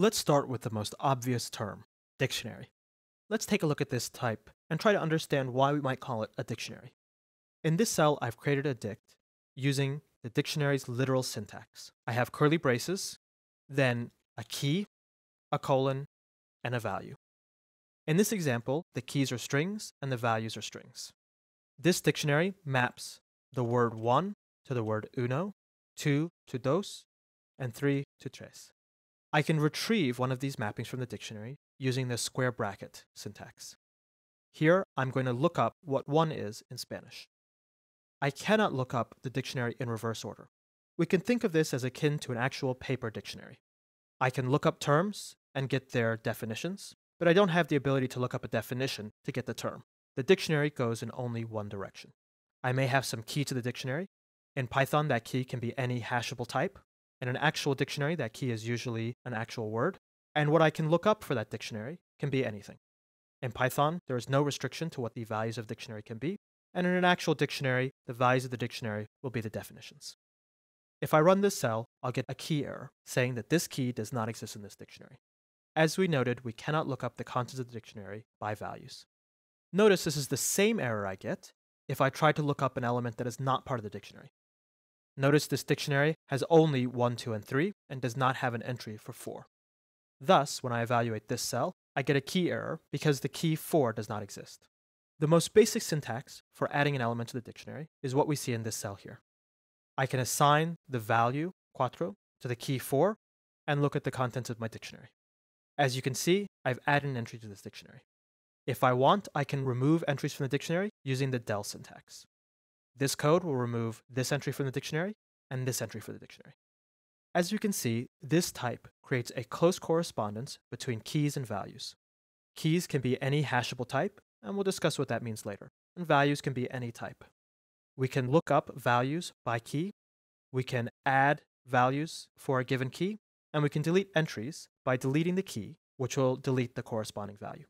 Let's start with the most obvious term, dictionary. Let's take a look at this type and try to understand why we might call it a dictionary. In this cell, I've created a dict using the dictionary's literal syntax. I have curly braces, then a key, a colon, and a value. In this example, the keys are strings and the values are strings. This dictionary maps the word one to the word uno, two to dos, and three to tres. I can retrieve one of these mappings from the dictionary using the square bracket syntax. Here, I'm going to look up what one is in Spanish. I cannot look up the dictionary in reverse order. We can think of this as akin to an actual paper dictionary. I can look up terms and get their definitions, but I don't have the ability to look up a definition to get the term. The dictionary goes in only one direction. I may have some key to the dictionary. In Python, that key can be any hashable type. In an actual dictionary, that key is usually an actual word. And what I can look up for that dictionary can be anything. In Python, there is no restriction to what the values of dictionary can be, and in an actual dictionary, the values of the dictionary will be the definitions. If I run this cell, I'll get a key error saying that this key does not exist in this dictionary. As we noted, we cannot look up the contents of the dictionary by values. Notice this is the same error I get if I try to look up an element that is not part of the dictionary. Notice this dictionary has only 1, 2, and 3 and does not have an entry for 4. Thus, when I evaluate this cell, I get a key error because the key 4 does not exist. The most basic syntax for adding an element to the dictionary is what we see in this cell here. I can assign the value, cuatro, to the key 4 and look at the contents of my dictionary. As you can see, I've added an entry to this dictionary. If I want, I can remove entries from the dictionary using the del syntax. This code will remove this entry from the dictionary and this entry for the dictionary. As you can see, this type creates a close correspondence between keys and values. Keys can be any hashable type, and we'll discuss what that means later. And values can be any type. We can look up values by key. We can add values for a given key, and we can delete entries by deleting the key, which will delete the corresponding value.